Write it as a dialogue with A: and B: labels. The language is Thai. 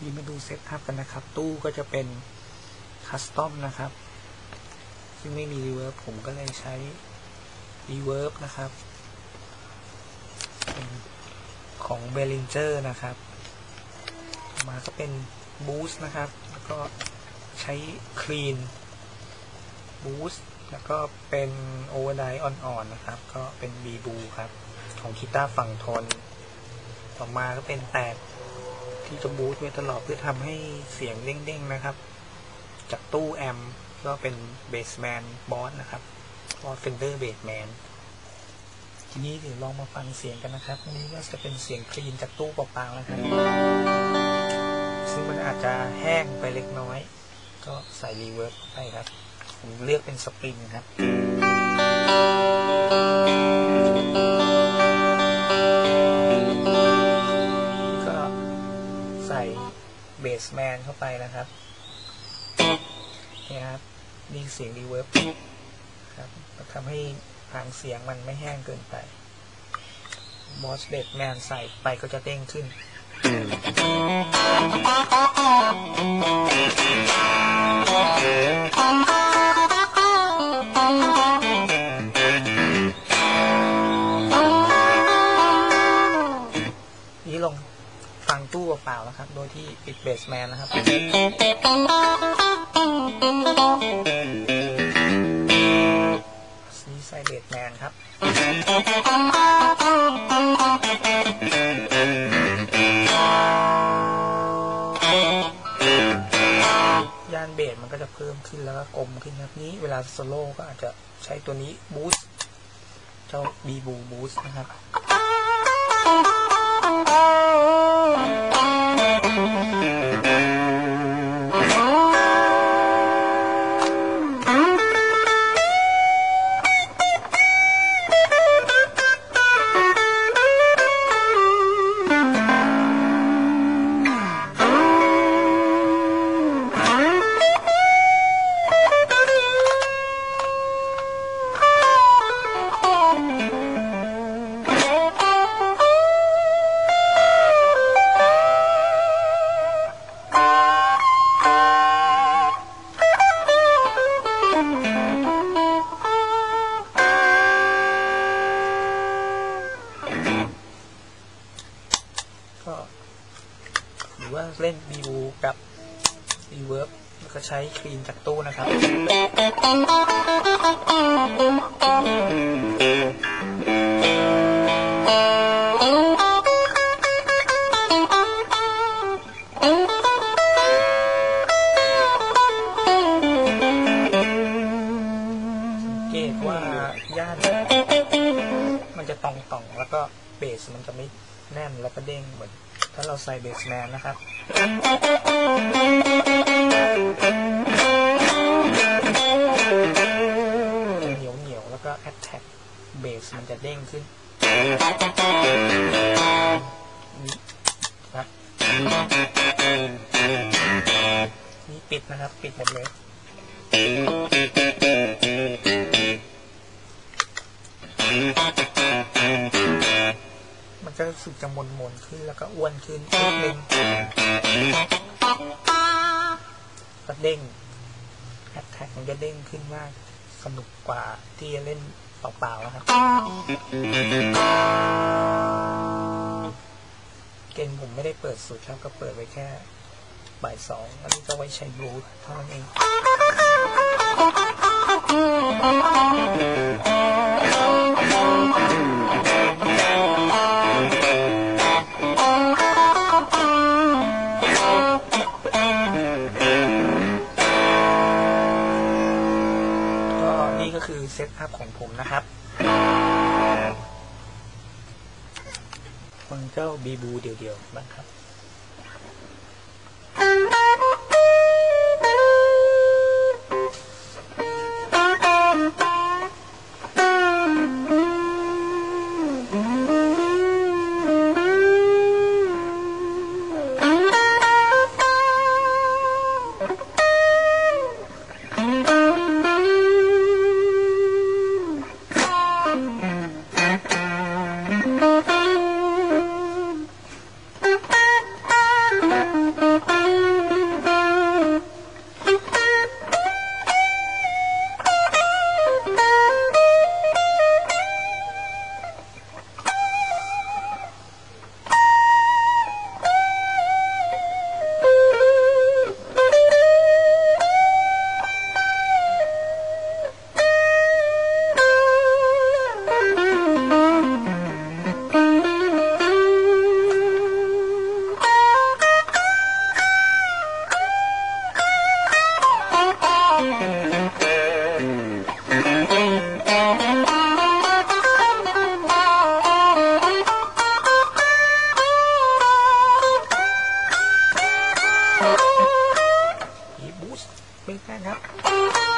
A: นี่มาดู setup กันนะครับ ตู้ก็จะเป็น custom นะครับ ซึ่งไม่มี reverb ผมก็เลยใช้ reverb นะครับเป็นของ b e l l i n g e r นะครับ มาก็เป็น boost นะครับ แล้วก็ใช้ clean boost แล้วก็เป็น overdrive อ่อนๆนะครับ ก็เป็นบีบูครับ ของกีตาร์ฝั่งทน ต่อมาก็เป็นแตก ที่จะ boost ไว้ตลอดเพื่อทำให้เสียงเด้งๆนะครับ จากตู้แอมป์ก็เป็น Bassman Boss นะครับ Boss Fender Bassman ทีนี้เดี๋ยวลองมาฟังเสียงกันนะครับอันนี้ก็จะเป็นเสียง clean จากตู้เปล่าๆนะครับ ซึ่งมันอาจจะแห้งไปเล็กน้อย ก็ใส่ reverb ไปครับ ผมเลือกเป็นสปริงครับ Bassman เข้าไปนะครับนี่ครับนี่เสียง reverb ครับทำให้ทางเสียงมันไม่แห้งเกินไป Boss Bassman ใส่ไปก็จะเด้งขึ้นอืม เปล่านะครับ โดยที่ปิดเบสแมนนะครับนี่ใส่เบสแมนครับย่านเบสมันก็จะเพิ่มขึ้นแล้วก็กลมขึ้นครับนี้เวลาโซโล่ก็อาจจะใช้ตัวนี้บูสต์เจ้าบีบูบูสต์นะครับก็ ว่าเล่นบีบูกับรีเวิร์บแล้วก็ใช้คลีนจากตู้นะครับ เกตว่าย่านมันจะตองๆ แล้วก็เบสมันจะไม่แน่นแล้วก็เด้งเหมือน ถ้าเราใส่เบสแมนนะครับ เหนียวเหนียวๆแล้วก็แอ t แทกเบสมันจะเด้งขึ้นนี่ครับนี่ปิดนะครับ ปิดหมดเลย มันก็รู้สึกจะมนมนๆขึ้นแล้วก็อ้วนขึ้นนิดนึงก็เด้งแอตแทกมันจะเด้งขึ้นมากสนุกกว่าที่จะเล่นเปล่าๆนะครับ เกมผมไม่ได้เปิดสุดครับก็เปิดไว้แค่บ่ายสองอันนี้ก็ไว้ใช้บลูทเท่านั้นเอง เซตอัพของผมนะครับฟังเจ้าบีบูเดียวๆบ้างครับ บูส